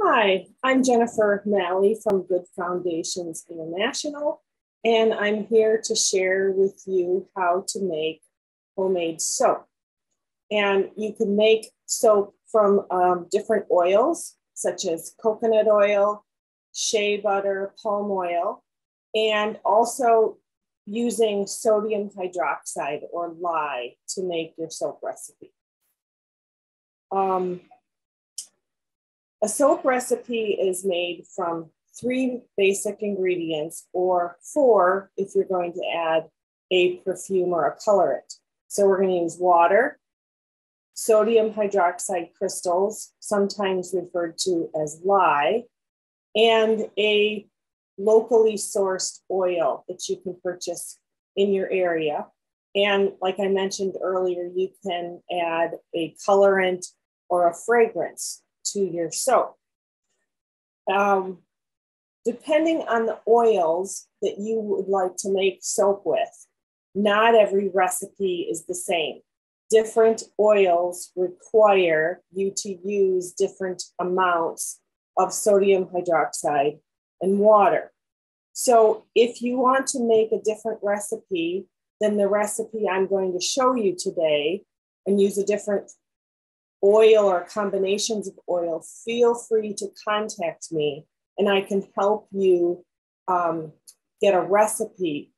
Hi, I'm Jennifer Mally from Good Foundations International, and I'm here to share with you how to make homemade soap. And you can make soap from um, different oils, such as coconut oil, shea butter, palm oil, and also using sodium hydroxide or lye to make your soap recipe. Um, a soap recipe is made from three basic ingredients or four if you're going to add a perfume or a colorant. So we're going to use water, sodium hydroxide crystals, sometimes referred to as lye, and a locally sourced oil that you can purchase in your area. And like I mentioned earlier, you can add a colorant or a fragrance to your soap. Um, depending on the oils that you would like to make soap with, not every recipe is the same. Different oils require you to use different amounts of sodium hydroxide and water. So if you want to make a different recipe than the recipe I'm going to show you today and use a different oil or combinations of oil, feel free to contact me and I can help you um, get a recipe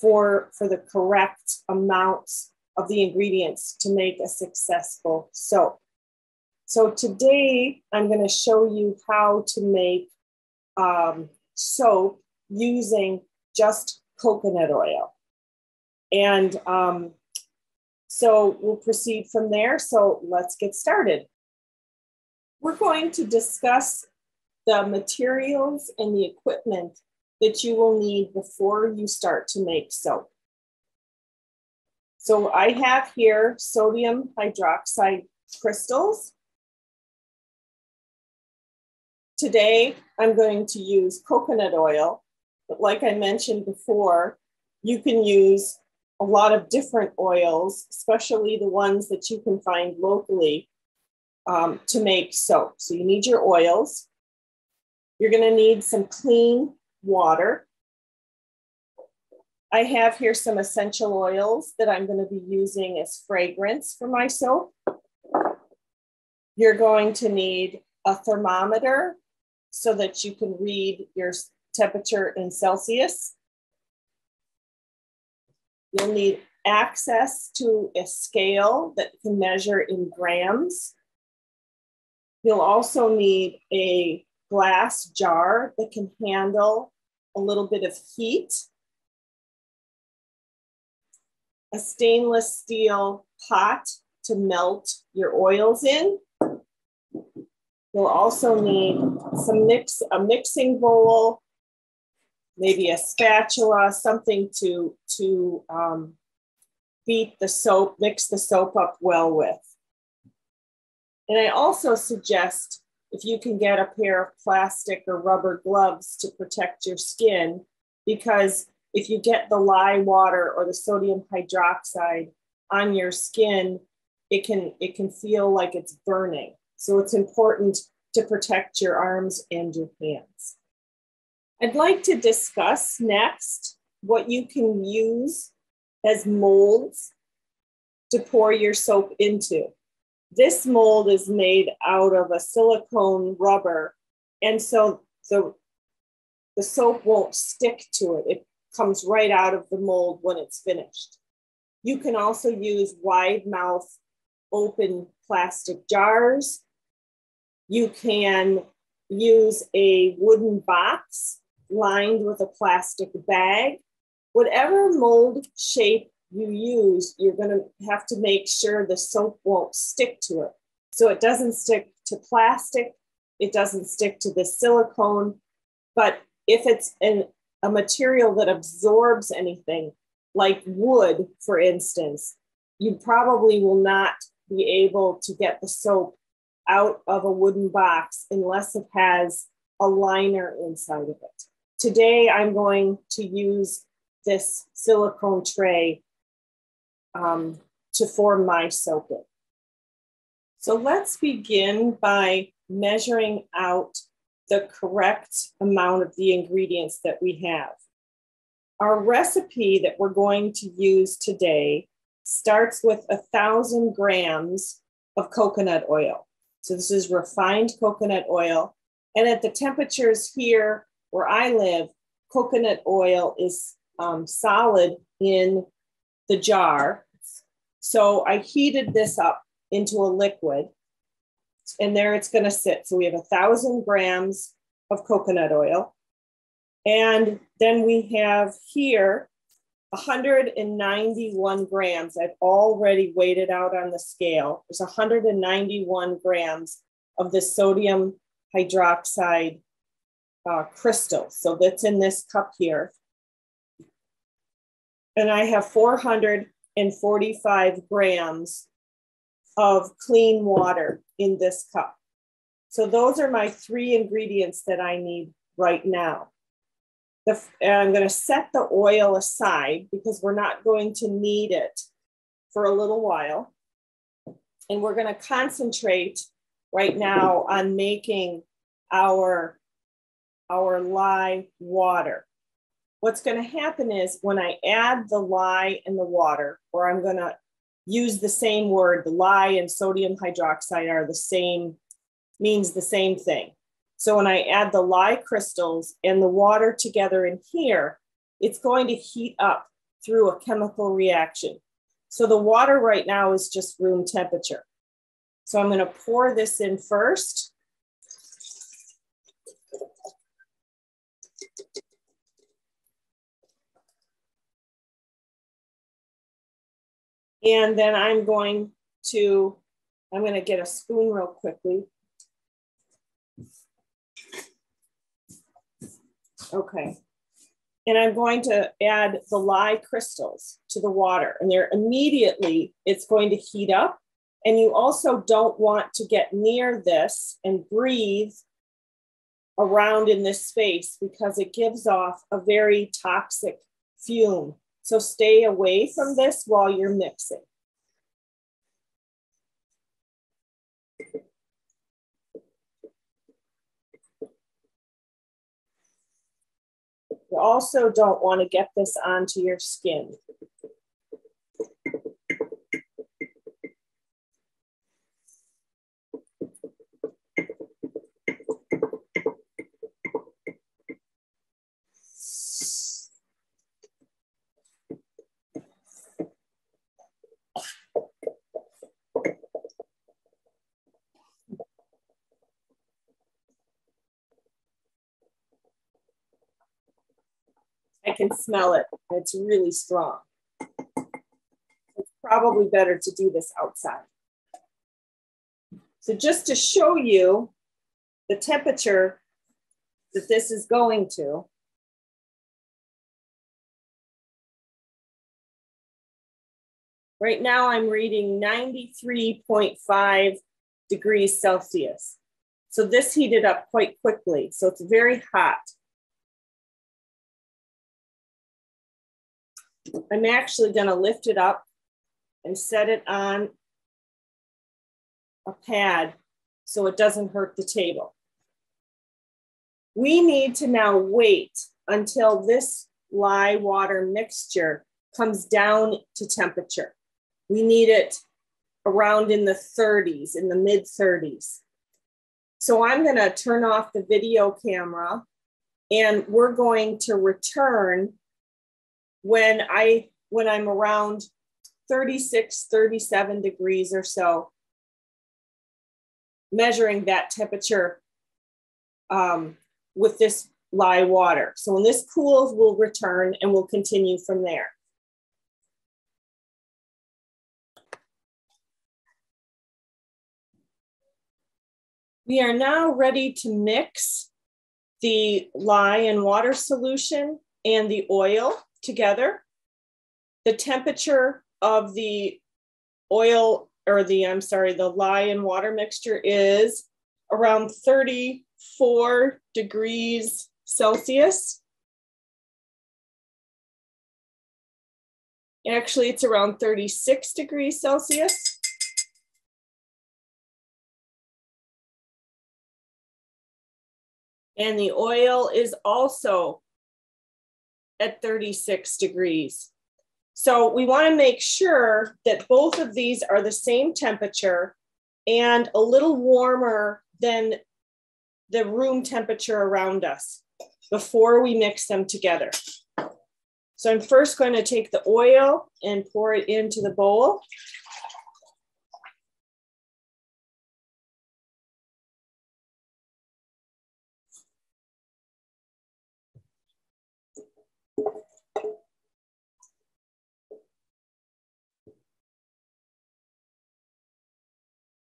for, for the correct amounts of the ingredients to make a successful soap. So today I'm going to show you how to make um, soap using just coconut oil. And um, so we'll proceed from there. So let's get started. We're going to discuss the materials and the equipment that you will need before you start to make soap. So I have here sodium hydroxide crystals. Today, I'm going to use coconut oil, but like I mentioned before, you can use a lot of different oils, especially the ones that you can find locally um, to make soap. So you need your oils. You're going to need some clean water. I have here some essential oils that I'm going to be using as fragrance for my soap. You're going to need a thermometer so that you can read your temperature in Celsius. You'll need access to a scale that can measure in grams. You'll also need a glass jar that can handle a little bit of heat. A stainless steel pot to melt your oils in. You'll also need some mix, a mixing bowl, maybe a spatula, something to, to um, beat the soap, mix the soap up well with. And I also suggest if you can get a pair of plastic or rubber gloves to protect your skin, because if you get the lye water or the sodium hydroxide on your skin, it can, it can feel like it's burning. So it's important to protect your arms and your hands. I'd like to discuss next what you can use as molds to pour your soap into. This mold is made out of a silicone rubber, and so the, the soap won't stick to it. It comes right out of the mold when it's finished. You can also use wide mouth open plastic jars you can use a wooden box lined with a plastic bag. Whatever mold shape you use, you're going to have to make sure the soap won't stick to it. So it doesn't stick to plastic, it doesn't stick to the silicone. But if it's an, a material that absorbs anything, like wood, for instance, you probably will not be able to get the soap out of a wooden box unless it has a liner inside of it. Today, I'm going to use this silicone tray um, to form my in. So let's begin by measuring out the correct amount of the ingredients that we have. Our recipe that we're going to use today starts with a thousand grams of coconut oil. So this is refined coconut oil. And at the temperatures here where I live, coconut oil is um, solid in the jar. So I heated this up into a liquid and there it's going to sit. So we have a thousand grams of coconut oil. And then we have here 191 grams. I've already weighed it out on the scale. There's 191 grams of the sodium hydroxide uh, crystal. So that's in this cup here. And I have 445 grams of clean water in this cup. So those are my three ingredients that I need right now. The, I'm going to set the oil aside because we're not going to need it for a little while. And we're going to concentrate right now on making our, our lye water. What's going to happen is when I add the lye and the water, or I'm going to use the same word, the lye and sodium hydroxide are the same, means the same thing. So when I add the lye crystals and the water together in here, it's going to heat up through a chemical reaction. So the water right now is just room temperature. So I'm gonna pour this in first. And then I'm going to, I'm gonna get a spoon real quickly. Okay. And I'm going to add the lye crystals to the water and they're immediately, it's going to heat up. And you also don't want to get near this and breathe around in this space because it gives off a very toxic fume. So stay away from this while you're mixing. You also don't want to get this onto your skin. I can smell it. It's really strong. It's probably better to do this outside. So just to show you the temperature that this is going to, right now I'm reading 93.5 degrees Celsius. So this heated up quite quickly. So it's very hot. I'm actually going to lift it up and set it on a pad so it doesn't hurt the table. We need to now wait until this lye water mixture comes down to temperature. We need it around in the 30s, in the mid 30s. So I'm going to turn off the video camera and we're going to return when I when I'm around 36, 37 degrees or so, measuring that temperature um, with this lye water. So when this cools, we'll return and we'll continue from there. We are now ready to mix the lye and water solution and the oil together. The temperature of the oil or the, I'm sorry, the lye and water mixture is around 34 degrees Celsius. Actually, it's around 36 degrees Celsius. And the oil is also at 36 degrees. So we wanna make sure that both of these are the same temperature and a little warmer than the room temperature around us before we mix them together. So I'm first going to take the oil and pour it into the bowl.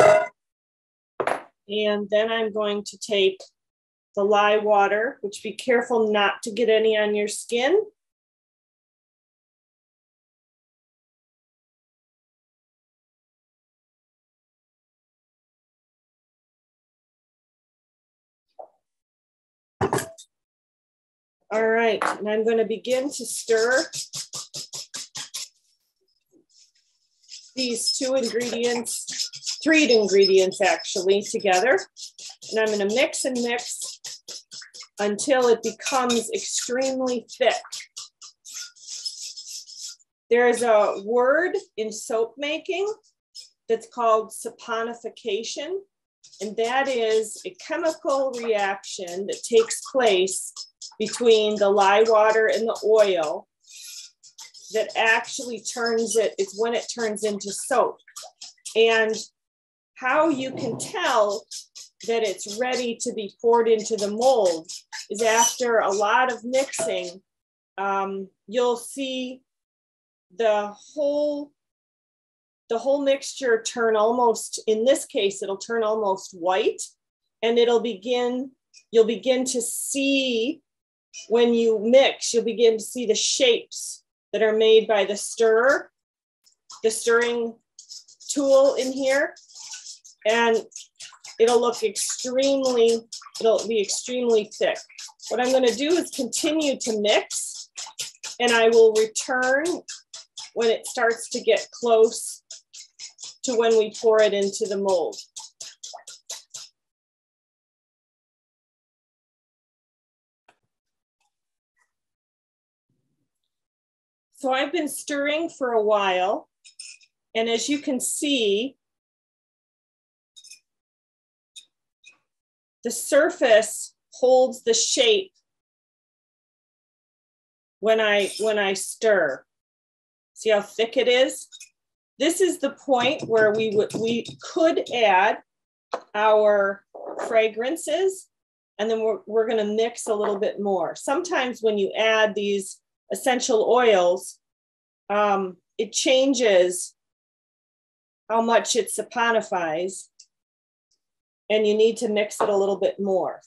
And then I'm going to take the lye water, which be careful not to get any on your skin. All right, and I'm going to begin to stir these two ingredients three ingredients actually together. And I'm gonna mix and mix until it becomes extremely thick. There's a word in soap making that's called saponification. And that is a chemical reaction that takes place between the lye water and the oil that actually turns it, it's when it turns into soap. And how you can tell that it's ready to be poured into the mold is after a lot of mixing, um, you'll see the whole the whole mixture turn almost in this case it'll turn almost white and it'll begin you'll begin to see when you mix you'll begin to see the shapes that are made by the stir the stirring tool in here and it'll look extremely, it'll be extremely thick. What I'm gonna do is continue to mix and I will return when it starts to get close to when we pour it into the mold. So I've been stirring for a while. And as you can see, the surface holds the shape when I, when I stir. See how thick it is? This is the point where we would we could add our fragrances and then we're, we're going to mix a little bit more. Sometimes when you add these essential oils, um, it changes how much it saponifies and you need to mix it a little bit more.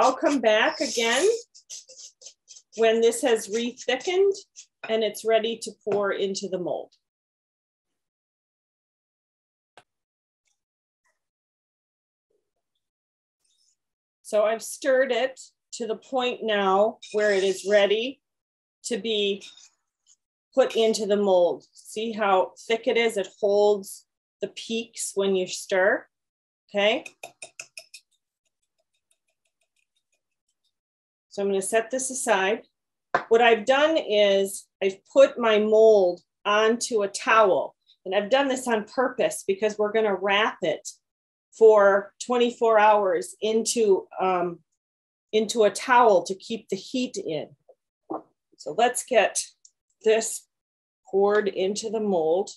I'll come back again when this has re-thickened and it's ready to pour into the mold. So I've stirred it to the point now where it is ready to be put into the mold. See how thick it is? It holds the peaks when you stir, okay? So I'm gonna set this aside. What I've done is I've put my mold onto a towel and I've done this on purpose because we're gonna wrap it for 24 hours into, um, into a towel to keep the heat in. So let's get this poured into the mold.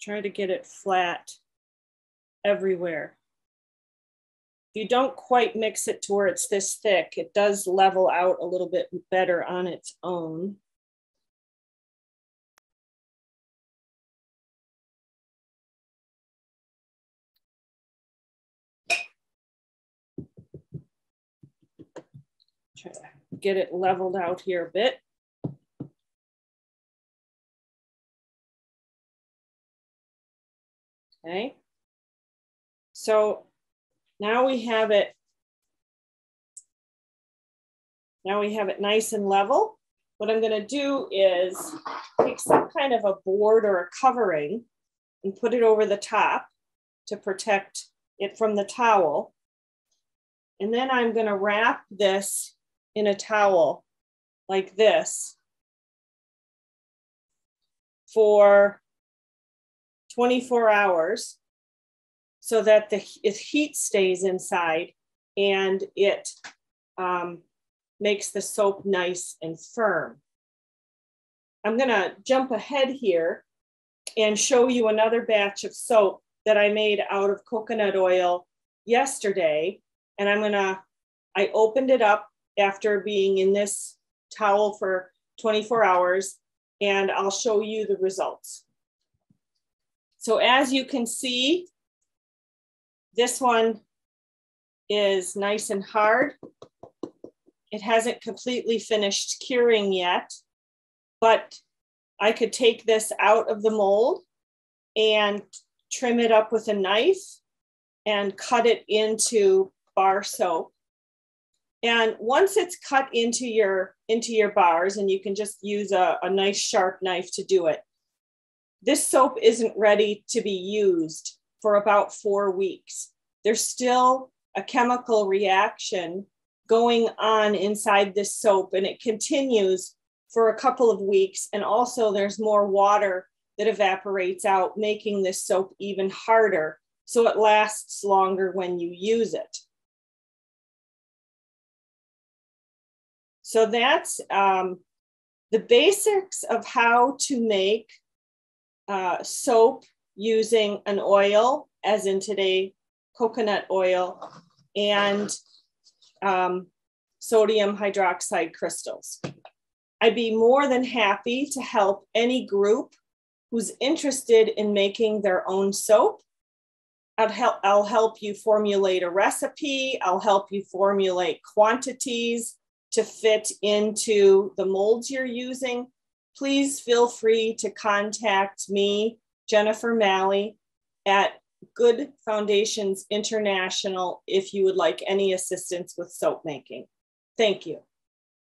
Try to get it flat everywhere. If you don't quite mix it to where it's this thick, it does level out a little bit better on its own. Try to get it leveled out here a bit. So now we have it, now we have it nice and level. What I'm gonna do is take some kind of a board or a covering and put it over the top to protect it from the towel. And then I'm gonna wrap this in a towel like this for 24 hours so that the heat stays inside and it um, makes the soap nice and firm. I'm gonna jump ahead here and show you another batch of soap that I made out of coconut oil yesterday. And I'm gonna, I opened it up after being in this towel for 24 hours and I'll show you the results. So as you can see, this one is nice and hard. It hasn't completely finished curing yet, but I could take this out of the mold and trim it up with a knife and cut it into bar soap. And once it's cut into your into your bars, and you can just use a, a nice sharp knife to do it, this soap isn't ready to be used for about four weeks. There's still a chemical reaction going on inside this soap, and it continues for a couple of weeks. And also, there's more water that evaporates out, making this soap even harder. So it lasts longer when you use it. So that's um, the basics of how to make uh, soap using an oil, as in today, coconut oil, and um, sodium hydroxide crystals. I'd be more than happy to help any group who's interested in making their own soap. I'll help, I'll help you formulate a recipe. I'll help you formulate quantities to fit into the molds you're using please feel free to contact me, Jennifer Mally, at Good Foundations International if you would like any assistance with soap making. Thank you.